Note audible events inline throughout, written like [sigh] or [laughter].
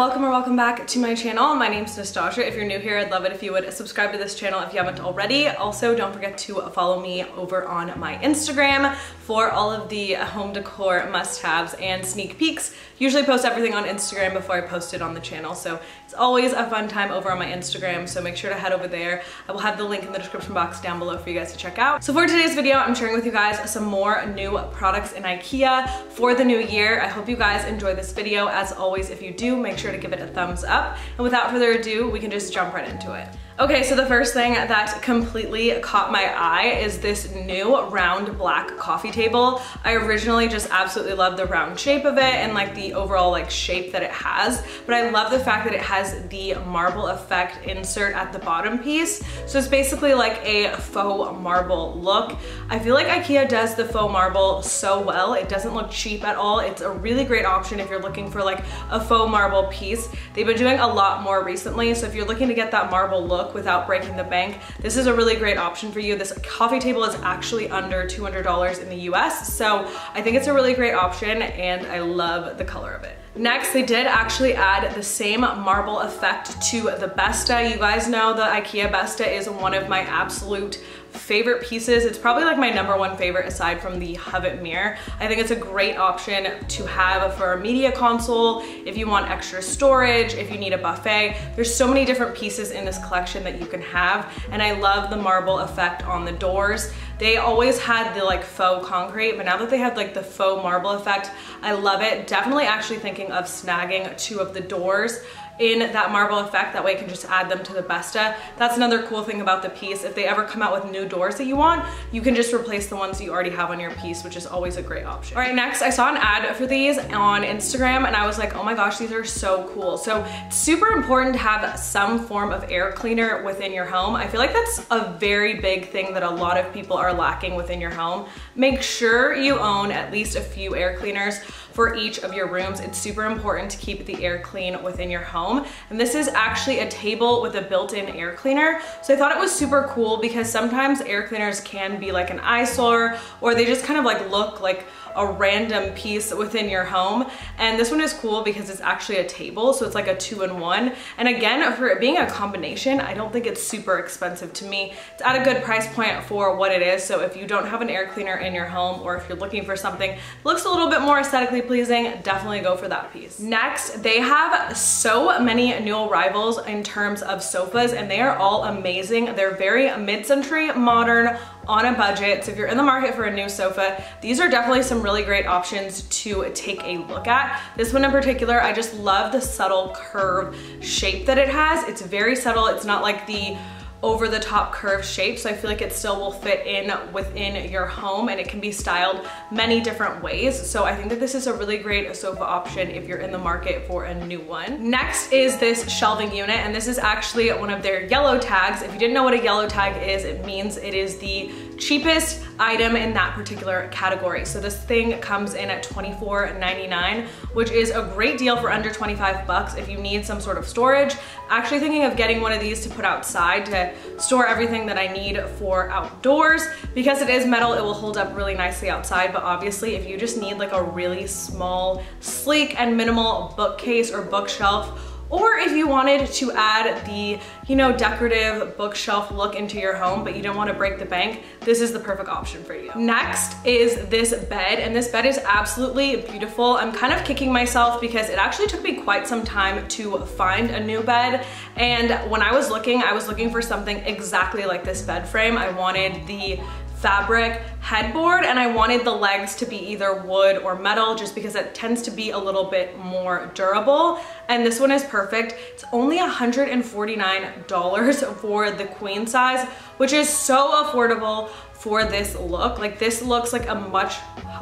welcome or welcome back to my channel. My name's Nastazsa. If you're new here, I'd love it if you would subscribe to this channel if you haven't already. Also, don't forget to follow me over on my Instagram for all of the home decor must-haves and sneak peeks. Usually post everything on Instagram before I post it on the channel, so it's always a fun time over on my Instagram, so make sure to head over there. I will have the link in the description box down below for you guys to check out. So for today's video, I'm sharing with you guys some more new products in Ikea for the new year. I hope you guys enjoy this video. As always, if you do, make sure to give it a thumbs up. And without further ado, we can just jump right into it. Okay, so the first thing that completely caught my eye is this new round black coffee table. I originally just absolutely love the round shape of it and like the overall like shape that it has, but I love the fact that it has the marble effect insert at the bottom piece. So it's basically like a faux marble look. I feel like Ikea does the faux marble so well. It doesn't look cheap at all. It's a really great option if you're looking for like a faux marble piece. They've been doing a lot more recently, so if you're looking to get that marble look, without breaking the bank, this is a really great option for you. This coffee table is actually under $200 in the US, so I think it's a really great option and I love the color of it. Next, they did actually add the same marble effect to the Besta. You guys know the IKEA Besta is one of my absolute favorite pieces. It's probably like my number one favorite aside from the Hovet mirror. I think it's a great option to have for a media console, if you want extra storage, if you need a buffet. There's so many different pieces in this collection that you can have. And I love the marble effect on the doors. They always had the like faux concrete, but now that they have like the faux marble effect, I love it. Definitely actually thinking of snagging two of the doors in that marble effect. That way you can just add them to the Besta. That's another cool thing about the piece. If they ever come out with new doors that you want, you can just replace the ones you already have on your piece, which is always a great option. All right, next I saw an ad for these on Instagram and I was like, oh my gosh, these are so cool. So it's super important to have some form of air cleaner within your home. I feel like that's a very big thing that a lot of people are lacking within your home. Make sure you own at least a few air cleaners for each of your rooms. It's super important to keep the air clean within your home. And this is actually a table with a built-in air cleaner. So I thought it was super cool because sometimes air cleaners can be like an eyesore or they just kind of like look like a random piece within your home. And this one is cool because it's actually a table, so it's like a two-in-one. And again, for it being a combination, I don't think it's super expensive to me. It's at a good price point for what it is, so if you don't have an air cleaner in your home or if you're looking for something that looks a little bit more aesthetically pleasing, definitely go for that piece. Next, they have so many new arrivals in terms of sofas and they are all amazing. They're very mid-century, modern, on a budget. So if you're in the market for a new sofa, these are definitely some really great options to take a look at. This one in particular, I just love the subtle curve shape that it has. It's very subtle. It's not like the over the top curved shape so I feel like it still will fit in within your home and it can be styled many different ways so I think that this is a really great sofa option if you're in the market for a new one. Next is this shelving unit and this is actually one of their yellow tags. If you didn't know what a yellow tag is it means it is the cheapest item in that particular category. So this thing comes in at $24.99, which is a great deal for under 25 bucks if you need some sort of storage. Actually thinking of getting one of these to put outside to store everything that I need for outdoors. Because it is metal, it will hold up really nicely outside, but obviously if you just need like a really small, sleek and minimal bookcase or bookshelf or if you wanted to add the, you know, decorative bookshelf look into your home, but you don't wanna break the bank, this is the perfect option for you. Next is this bed, and this bed is absolutely beautiful. I'm kind of kicking myself because it actually took me quite some time to find a new bed. And when I was looking, I was looking for something exactly like this bed frame. I wanted the fabric headboard and I wanted the legs to be either wood or metal just because it tends to be a little bit more durable and this one is perfect. It's only $149 for the queen size which is so affordable for this look. Like this looks like a much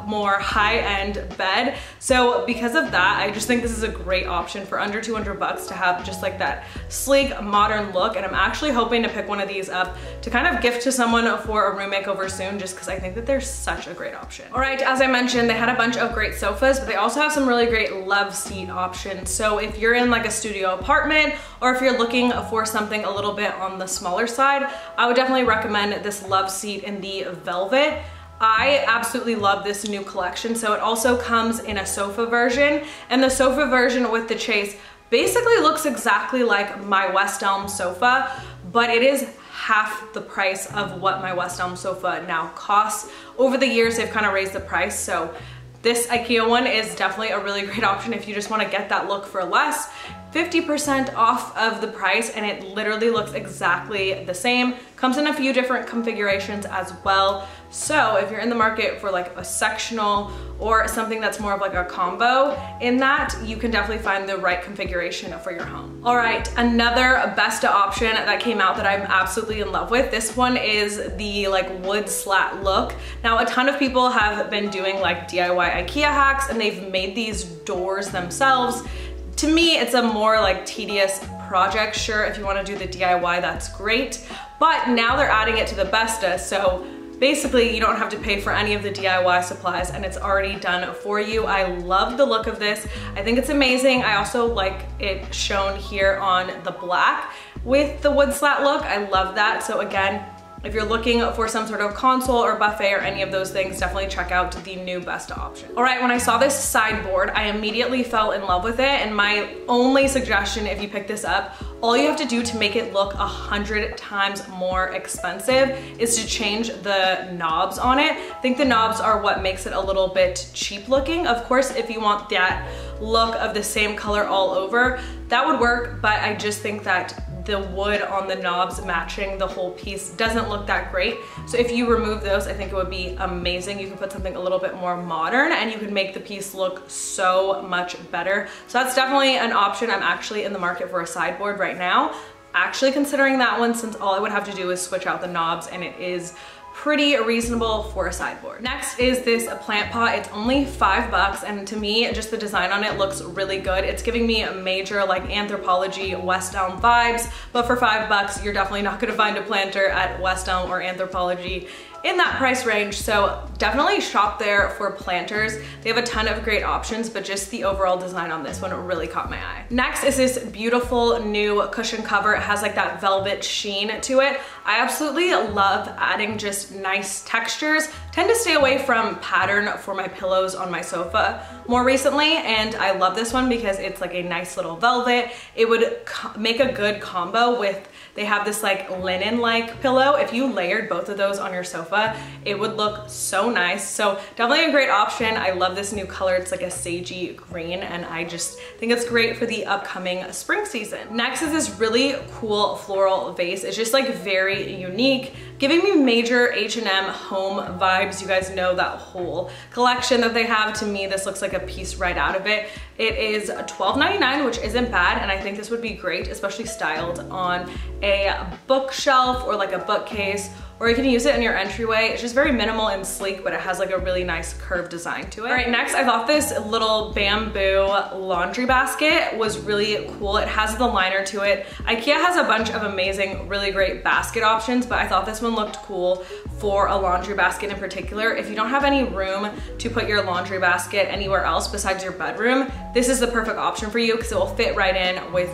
more high-end bed. So because of that, I just think this is a great option for under 200 bucks to have just like that sleek, modern look. And I'm actually hoping to pick one of these up to kind of gift to someone for a room makeover soon, just because I think that they're such a great option. All right, as I mentioned, they had a bunch of great sofas, but they also have some really great love seat options. So if you're in like a studio apartment, or if you're looking for something a little bit on the smaller side, I would definitely recommend this love seat in the the velvet. I absolutely love this new collection. So it also comes in a sofa version and the sofa version with the chaise basically looks exactly like my West Elm sofa, but it is half the price of what my West Elm sofa now costs. Over the years, they've kind of raised the price, so this Ikea one is definitely a really great [laughs] option if you just wanna get that look for less. 50% off of the price and it literally looks exactly the same. Comes in a few different configurations as well. So if you're in the market for like a sectional or something that's more of like a combo in that, you can definitely find the right configuration for your home. All right, another Besta option that came out that I'm absolutely in love with. This one is the like wood slat look. Now a ton of people have been doing like DIY Ikea hacks and they've made these doors themselves to me, it's a more like tedious project. Sure, if you wanna do the DIY, that's great. But now they're adding it to the Besta, so basically you don't have to pay for any of the DIY supplies and it's already done for you. I love the look of this. I think it's amazing. I also like it shown here on the black with the wood slat look. I love that. So again, if you're looking for some sort of console or buffet or any of those things, definitely check out the new Besta option. All right, when I saw this sideboard, I immediately fell in love with it. And my only suggestion if you pick this up, all you have to do to make it look a hundred times more expensive is to change the knobs on it. I think the knobs are what makes it a little bit cheap looking. Of course, if you want that look of the same color all over, that would work, but I just think that the wood on the knobs matching the whole piece doesn't look that great. So if you remove those, I think it would be amazing. You can put something a little bit more modern and you can make the piece look so much better. So that's definitely an option. I'm actually in the market for a sideboard right now. Actually considering that one since all I would have to do is switch out the knobs and it is pretty reasonable for a sideboard. Next is this plant pot. It's only five bucks and to me, just the design on it looks really good. It's giving me a major like Anthropologie West Elm vibes, but for five bucks, you're definitely not gonna find a planter at West Elm or Anthropologie in that price range. So definitely shop there for planters. They have a ton of great options, but just the overall design on this one really caught my eye. Next is this beautiful new cushion cover. It has like that velvet sheen to it. I absolutely love adding just nice textures. Tend to stay away from pattern for my pillows on my sofa more recently, and I love this one because it's like a nice little velvet. It would make a good combo with they have this like linen-like pillow. If you layered both of those on your sofa, it would look so nice. So definitely a great option. I love this new color. It's like a sagey green and I just think it's great for the upcoming spring season. Next is this really cool floral vase. It's just like very unique, giving me major H&M home vibes. You guys know that whole collection that they have. To me, this looks like a piece right out of it. It is $12.99, which isn't bad, and I think this would be great, especially styled on a bookshelf or like a bookcase or you can use it in your entryway. It's just very minimal and sleek, but it has like a really nice curved design to it. All right, next I thought this little bamboo laundry basket was really cool. It has the liner to it. Ikea has a bunch of amazing, really great basket options, but I thought this one looked cool for a laundry basket in particular. If you don't have any room to put your laundry basket anywhere else besides your bedroom, this is the perfect option for you because it will fit right in with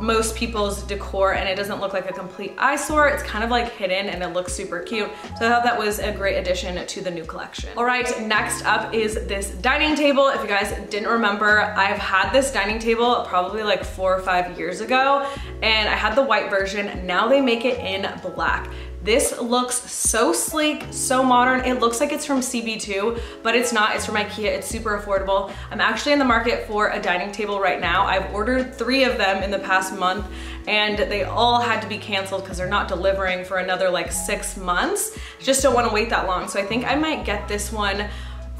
most people's decor and it doesn't look like a complete eyesore. It's kind of like hidden and it looks super cute. So I thought that was a great addition to the new collection. All right, next up is this dining table. If you guys didn't remember, I've had this dining table probably like four or five years ago and I had the white version. Now they make it in black. This looks so sleek, so modern. It looks like it's from CB2, but it's not, it's from Ikea. It's super affordable. I'm actually in the market for a dining table right now. I've ordered three of them in the past month and they all had to be canceled because they're not delivering for another like six months. Just don't wanna wait that long. So I think I might get this one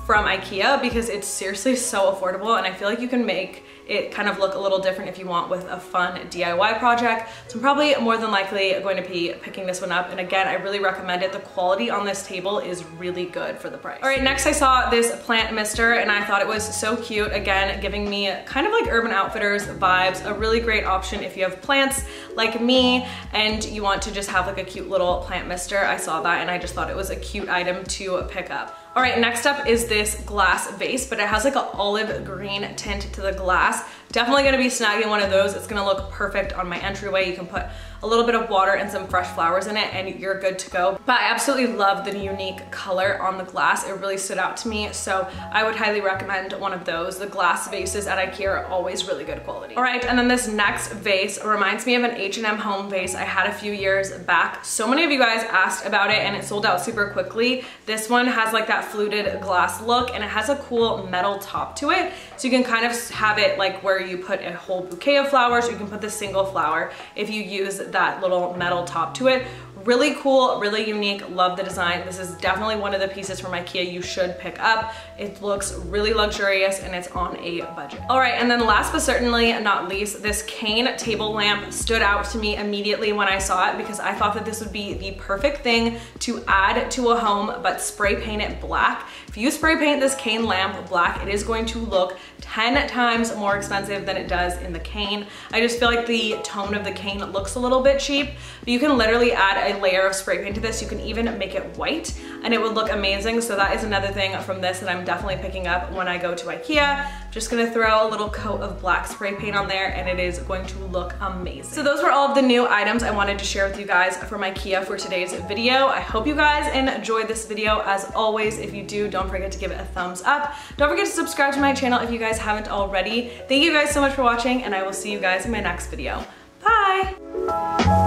from Ikea because it's seriously so affordable and I feel like you can make it kind of look a little different if you want with a fun DIY project. So I'm probably more than likely going to be picking this one up. And again, I really recommend it. The quality on this table is really good for the price. All right, next I saw this plant mister and I thought it was so cute. Again, giving me kind of like Urban Outfitters vibes, a really great option if you have plants like me and you want to just have like a cute little plant mister. I saw that and I just thought it was a cute item to pick up. All right, next up is this glass vase, but it has like an olive green tint to the glass. definitely gonna be snagging one of those. It's gonna look perfect on my entryway. You can put a little bit of water and some fresh flowers in it and you're good to go. But I absolutely love the unique color on the glass. It really stood out to me. So I would highly recommend one of those. The glass vases at Ikea are always really good quality. All right, and then this next vase reminds me of an H&M home vase I had a few years back. So many of you guys asked about it and it sold out super quickly. This one has like that fluted glass look and it has a cool metal top to it. So you can kind of have it like where you put a whole bouquet of flowers you can put the single flower if you use that little metal top to it. Really cool, really unique, love the design. This is definitely one of the pieces from Ikea you should pick up. It looks really luxurious and it's on a budget. All right, and then last but certainly not least, this cane table lamp stood out to me immediately when I saw it because I thought that this would be the perfect thing to add to a home but spray paint it black. If you spray paint this cane lamp black, it is going to look 10 times more expensive than it does in the cane. I just feel like the tone of the cane looks a little bit cheap, but you can literally add a layer of spray paint to this. You can even make it white and it would look amazing. So that is another thing from this that I'm definitely picking up when I go to Ikea. Just gonna throw a little coat of black spray paint on there and it is going to look amazing. So those were all of the new items I wanted to share with you guys from Ikea for today's video. I hope you guys enjoyed this video. As always, if you do, don't forget to give it a thumbs up. Don't forget to subscribe to my channel if you guys haven't already. Thank you guys so much for watching and I will see you guys in my next video. Bye!